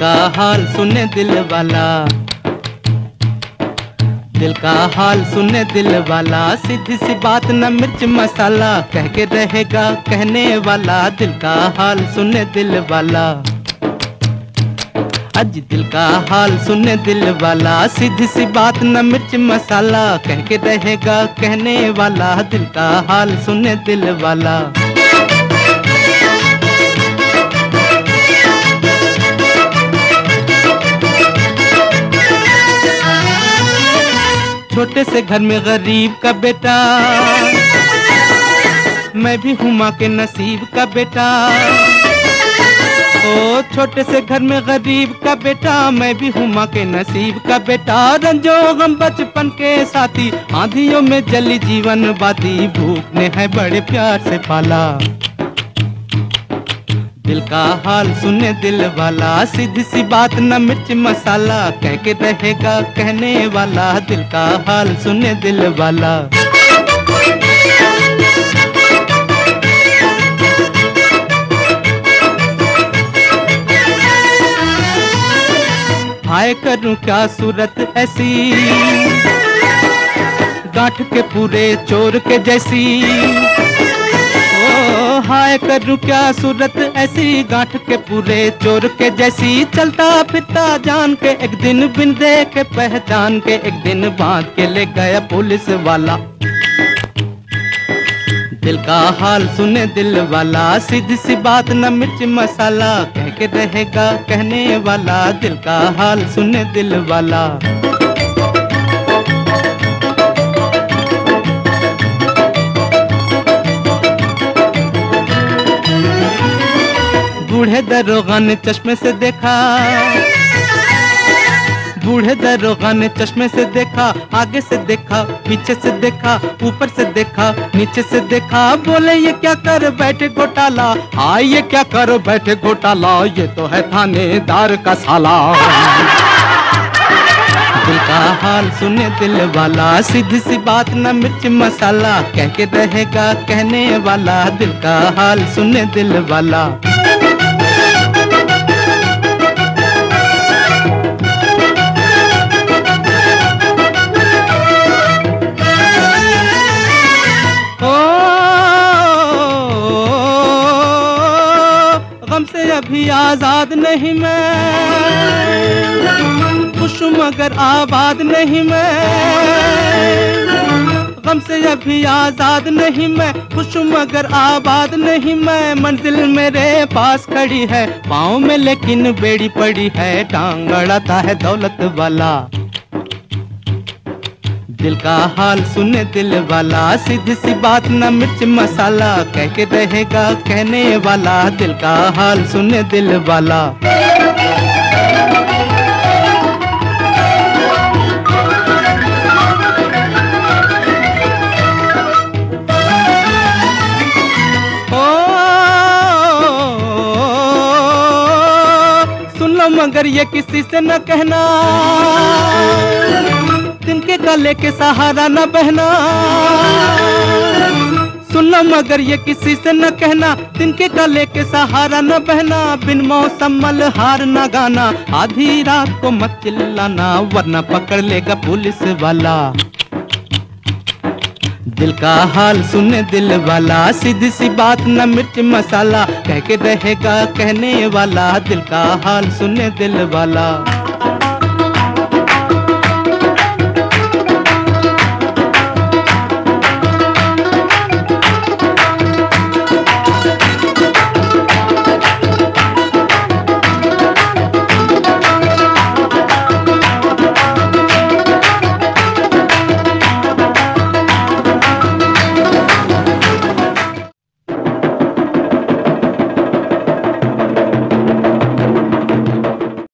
का हाल सुने दिल वाला। दिल का हाल सुने दिल वाला, सीधी सी बात न मिर्च मसाला, कह के रहेगा कहने वाला। दिल का हाल सुने दिल वाला। अज दिल का हाल सुने दिल वाला, सीधी सी बात न मिर्च मसाला, कह के रहेगा कहने वाला। दिल का हाल सुने दिल वाला। छोटे से घर में गरीब का बेटा। मैं भी हूँ माँ के नसीब का बेटा। ओ, छोटे से घर में गरीब का बेटा, मैं भी हूँ माँ के नसीब का बेटा। रंजो गम बचपन के साथी, आंधियों में जली जीवन बाती। भूख ने है बड़े प्यार से पाला। दिल का हाल सुने दिल वाला, सीधी सी बात न मिर्च मसाला, कह के रहेगा कहने वाला, दिल का हाल सुने दिल वाला। हाय करूँ क्या सूरत ऐसी? गांठ के पूरे चोर के जैसी। हाय करूँ क्या सूरत? ऐसी गांठ के पूरे चोर के जैसी चलता फिरता जान के एक दिन बिन दे के पहचान के एक दिन बाँध के ले गया पुलिस वाला। दिल का हाल सुने दिल वाला, सीधी सी बात न मिर्च मसाला, कह के रहेगा कहने वाला। दिल का हाल सुने दिल वाला। बूढ़े दरोगा ने चश्मे से देखा। बूढ़े दरोगा ने चश्मे से देखा, आगे से देखा, पीछे से देखा, ऊपर से देखा, नीचे से देखा। बोले, ये क्या कर बैठे घोटाला? हाँ ये क्या कर बैठे घोटाला? ये तो है थानेदार का साला। दिल का हाल सुने दिल वाला, सीधी सी बात न मिर्च मसाला, कह के रहेगा कहने वाला। दिल का हाल सुने दिल वाला। से अभी आज़ाद नहीं मैं। खुश मगर आबाद नहीं मैं। गम से अभी आज़ाद नहीं मैं। खुश मगर आबाद नहीं मैं। मंजिल मेरे पास खड़ी है। पाँव में लेकिन बेड़ी पड़ी है। टांग अड़ाता है दौलत वाला। दिल का हाल सुने दिल वाला, सीधी सी बात न मिर्च मसाला, कह के रहेगा कहने वाला, दिल का हाल सुने दिल वाला। मगर ये किसी से न कहना। तिनके गले के सहारा न बहना। सुन मगर ये किसी से न कहना, तिनके गले के सहारा न बहना। बिन मौसम हार न गाना, आधी रात को मत चिल्लाना, वरना पकड़ लेगा पुलिस वाला। दिल का हाल सुने दिल वाला, सीधी सी बात न मिर्च मसाला, कह के रहेगा कहने वाला। दिल का हाल सुने दिल वाला।